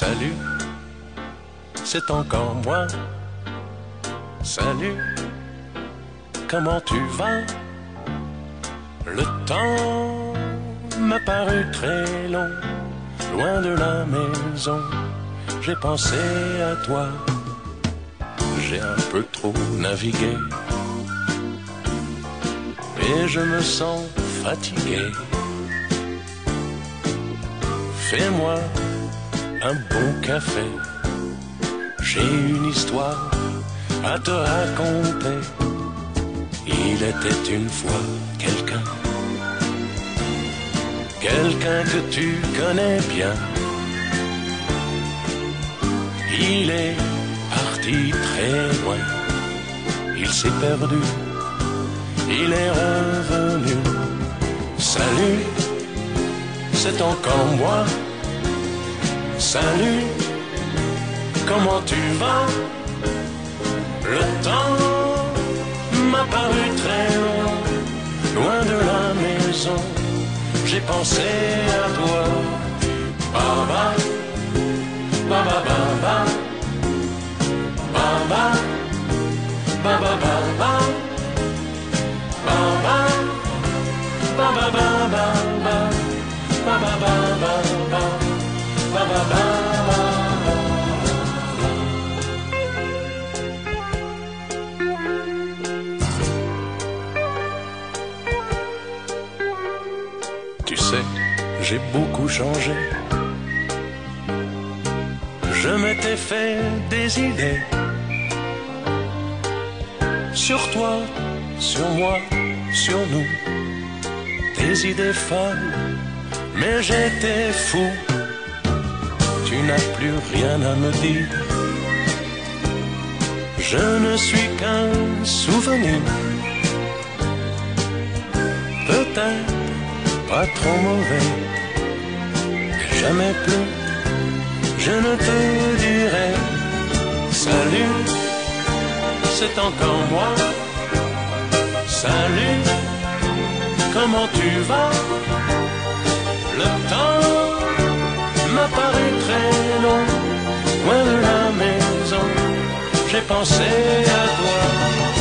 Salut, c'est encore moi. Salut, comment tu vas? Le temps m'a paru très long, loin de la maison. J'ai pensé à toi, j'ai un peu trop navigué et je me sens fatigué. Fais-moi un bon café, j'ai une histoire à te raconter. Il était une fois quelqu'un, quelqu'un que tu connais bien. Il est parti très loin, il s'est perdu, il est revenu. Salut, c'est encore moi. Salut, comment tu vas? Le temps m'a paru très long, loin de la maison. J'ai pensé à toi. Baba, baba, baba, baba, baba, baba, baba, baba, baba, baba, baba, j'ai beaucoup changé. Je m'étais fait des idées sur toi, sur moi, sur nous. Des idées folles, mais j'étais fou. Tu n'as plus rien à me dire. Je ne suis qu'un souvenir. Pas trop mauvais, mais jamais plus. Je ne te dirai salut, c'est encore moi. Salut, comment tu vas? Le temps m'a paru très long, loin de la maison. J'ai pensé à toi.